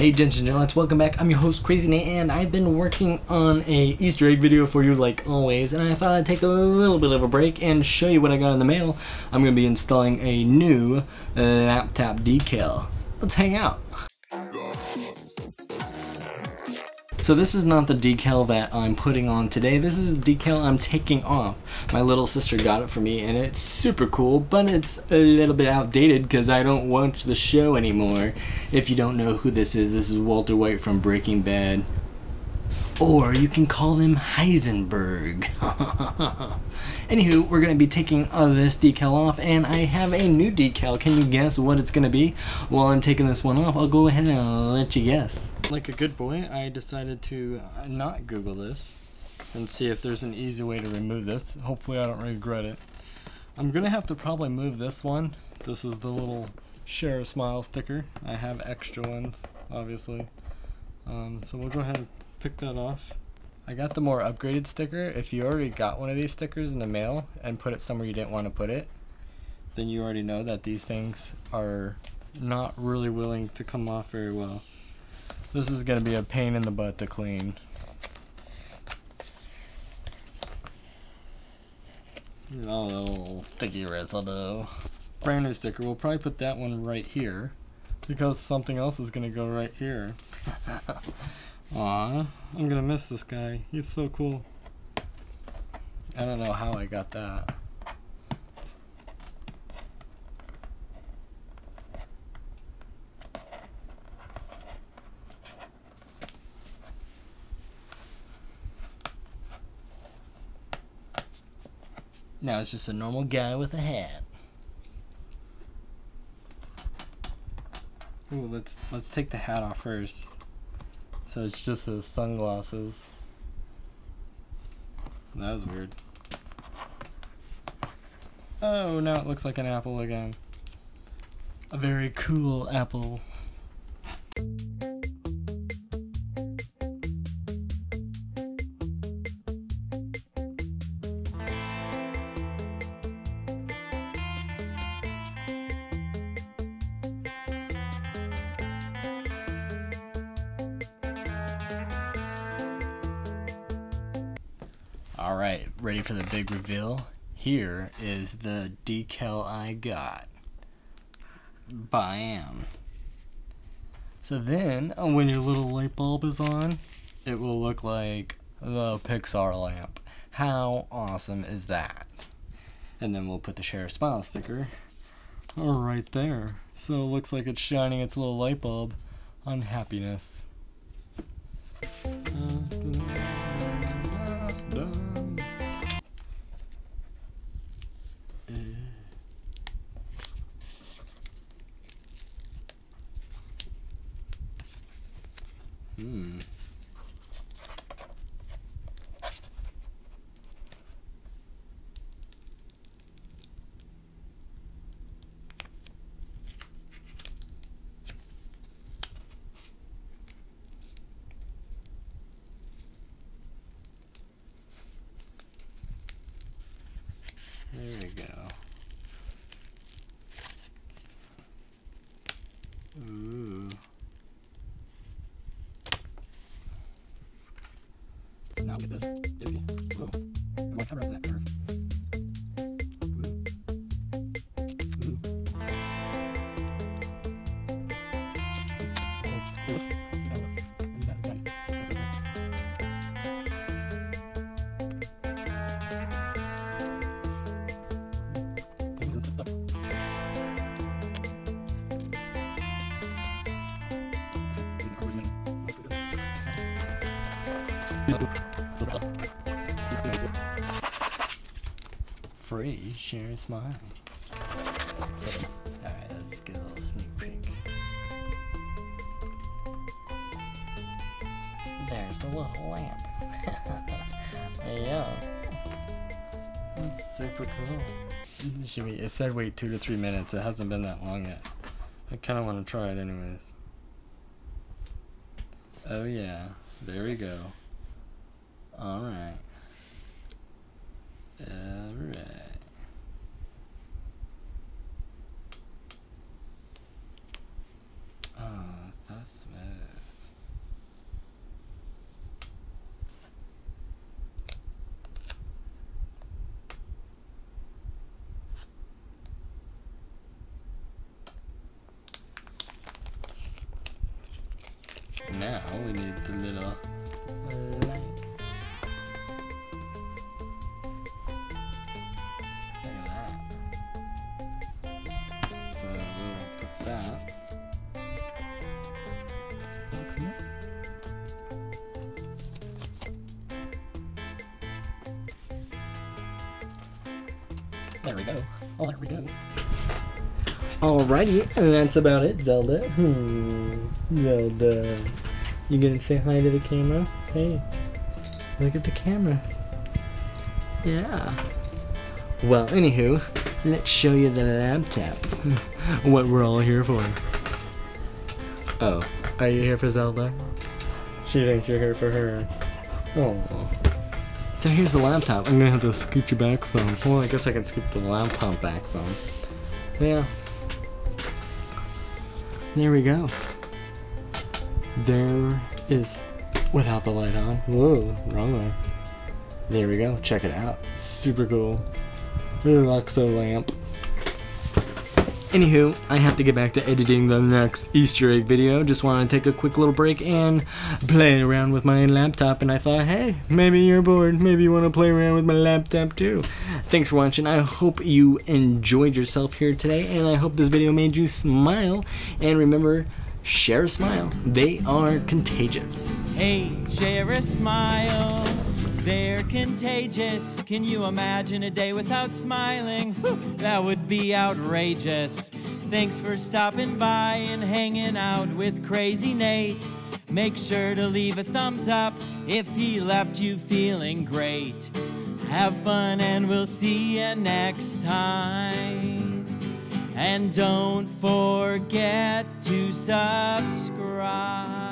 Hey gents and gents, welcome back. I'm your host Crazy Nate and I've been working on a Easter egg video for you like always and I thought I'd take a little bit of a break and show you what I got in the mail. I'm going to be installing a new laptop decal. Let's hang out. So this is not the decal that I'm putting on today. This is the decal I'm taking off. My little sister got it for me and it's super cool, but it's a little bit outdated because I don't watch the show anymore. If you don't know who this is, this is Walter White from Breaking Bad. Or you can call him Heisenberg. Anywho, we're going to be taking uh, this decal off, and I have a new decal. Can you guess what it's going to be? While I'm taking this one off, I'll go ahead and let you guess. Like a good boy, I decided to uh, not Google this and see if there's an easy way to remove this. Hopefully I don't regret it. I'm going to have to probably move this one. This is the little share a smile sticker. I have extra ones, obviously. Um, so we'll go ahead and pick that off. I got the more upgraded sticker. If you already got one of these stickers in the mail and put it somewhere you didn't want to put it, then you already know that these things are not really willing to come off very well. This is going to be a pain in the butt to clean. Oh, sticky residue. Brand new sticker. We'll probably put that one right here because something else is going to go right here. Aw, I'm gonna miss this guy. He's so cool. I don't know how I got that. Now it's just a normal guy with a hat. Ooh, let's let's take the hat off first. So it's just his sunglasses. That was weird. Oh, now it looks like an apple again. A very cool apple. Alright, ready for the big reveal? Here is the decal I got. Bam. So then, uh, when your little light bulb is on, it will look like the Pixar lamp. How awesome is that? And then we'll put the Share Smile sticker right there. So it looks like it's shining its little light bulb on happiness. Hmm. There we go. Ooh. Now get this. Dookie. Whoa. I'm gonna cover up that curve. Ooh. Free, share a smile. Alright, let's get a little sneak peek. There's the little lamp. yeah. Super cool. Should we, it said wait two to three minutes. It hasn't been that long yet. I kind of want to try it anyways. Oh yeah, there we go. Alright. There we go. Oh, there we go. Alrighty, and that's about it, Zelda. Hmm. Zelda. You gonna say hi to the camera? Hey. Look at the camera. Yeah. Well, anywho, let's show you the laptop. what we're all here for. Oh, are you here for Zelda? She thinks you're here for her. Oh. So here's the laptop. I'm gonna have to scoot you back some. Well, I guess I can scoot the laptop back some. Yeah. There we go. There is, without the light on. Whoa, wrong way. There we go. Check it out. Super cool. Luxo lamp. Anywho, I have to get back to editing the next Easter egg video. Just wanted to take a quick little break and play around with my laptop. And I thought, hey, maybe you're bored. Maybe you want to play around with my laptop too. Thanks for watching. I hope you enjoyed yourself here today. And I hope this video made you smile. And remember, share a smile. They are contagious. Hey, share a smile. They're contagious. Can you imagine a day without smiling? That would be outrageous. Thanks for stopping by and hanging out with Crazy Nate. Make sure to leave a thumbs up if he left you feeling great. Have fun and we'll see you next time. And don't forget to subscribe.